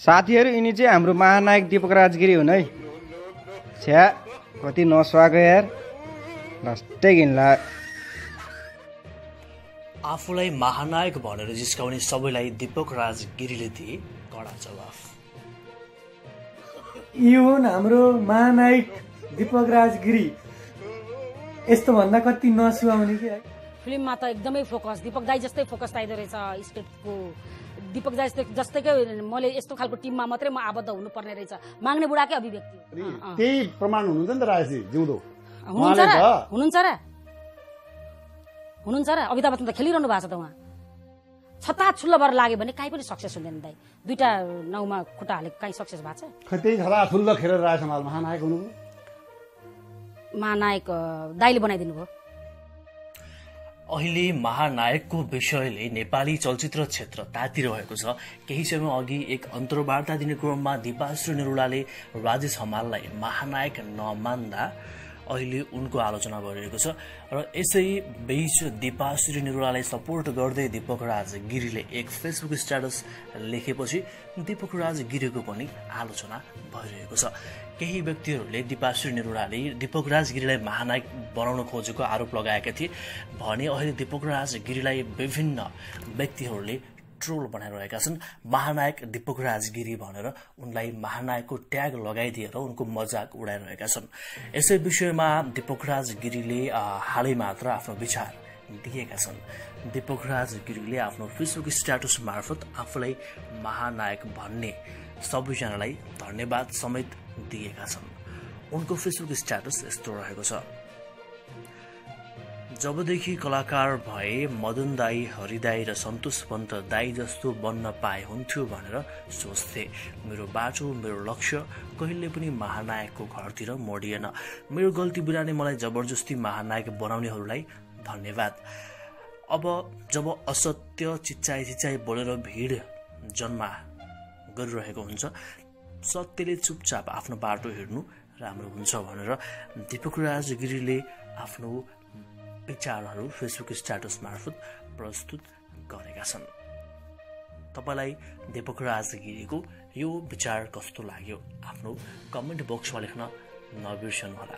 साथीहरू यिनी चाहिँ हाम्रो महानायक दिपक राजगिरी हुन् है। छ्या कति नसुहाएको यार। लास्टै घिन्ला। आफूलाई महानायक भनेर जिस्काउने सबैलाई दीपक राज गिरीले दिए कडा जवाफ। यी हुन् हाम्रो महानायक दिपक राज गिरी यस्तो भन्दा कति नसुहाउने कि फिल्ममा त एकदमै फोकस दिपक दाई जस्तै फोकस चाहिँदो रहेछ स्क्रिप्टको दिपक दाई जस्तै जस्तैकै मैले यस्तो खालको टिममा मात्रै म आबद्ध हुनुपर्ने रहेछ। माग्ने बुढाकै अभिव्यक्ति। त्यही प्रमाण हुनुहुन्छ नि त राजेशजी जिउँदो। हुनुहुन्छ र हुनुहुन्छ र। हुनुहुन्छ र। अमिताभ बच्चन त खेलिरहनु भएको छ त उहाँ। छता छुल्लो भएर लाग्यो भने काहीँ पनि सक्सेस हुँदैन दाई। दुइटा नाउमा खुट्टा हालेको काहीँ सक्सेस भएको छ। खै त्यही छला ठुल्लो खेलेर राज महानायक हुनुभयो। महानायक अ, दाईले बनाइदिनु भयो अहिले महानायकको विषयले नेपाली चलचित्र क्षेत्र तातिरहेको छ। केही समय अघि एक अन्तर्वार्ता दिने क्रममा दिपाश्री निरुलाले राजेश हमाललाई महानायक नमान्दा अहिले उनको आलोचना भइरहेको छ र यसै बीच दिपाश्री निरुलालाई सपोर्ट गर्दै दीपक राज गिरीले एक फेसबुक स्ट्याटस लेखेपछि दीपक राज गिरीको पनि आलोचना भइरहेको छ। केही व्यक्तिहरूले दिपाश्री निरुलाले दीपक राज गिरीलाई महानायक बनाउन खोजेको आरोप लगाएका थिए। भने अहिले दीपक राज गिरीलाई विभिन्न व्यक्तिहरूले ट्रोल बनाइरहेका छन्। महानायक दीपक राजगिरी भनेर उनलाई महानायकको ट्याग लगाइदिएर उनको मजाक उडाइरहेका छन्। यसै विषयमा दीपक राज गिरीले अ, हालै मात्र आफ्नो विचार दिएका छन्। दीपक राज गिरीले आफ्नो फेसबुक स्ट्याटस मार्फत आफूलाई महानायक भन्ने सबैजनालाई धन्यवाद समेत दिएका छन्। उनको फेसबुक स्ट्याटस यस्तो रहेको छ। जबदेखि कलाकार भए मदन दाई हरिदाई र सन्तोष पन्त दाई जस्तो बन्न पाए हुन्थ्यो भनेर सोच्थे। मेरो बाटो मेरो लक्ष्य कहिले पनि महानायकको घरतिर मोडिएन। मेरो गल्ती बिना नै मलाई जबरजस्ती महानायक बनाउनेहरूलाई धन्यवाद। अब जब असत्य चिच्चाइ चिच्चाइ बोलेर भिड जन्मा गरिरहेको हुन्छ सत्यले चुपचाप आफ्नो बाटो हिँड्नु राम्रो हुन्छ भनेर दीपक राज गिरीले आफ्नो विचारहरू फेसबुक स्ट्याटस मार्फत प्रस्तुत गरेका छन्। तपाईँलाई दीपक राज गिरीको यो विचार कस्तो लाग्यो? आफ्नो कमेन्ट बक्समा लेख्न नबिर्सनुहोला।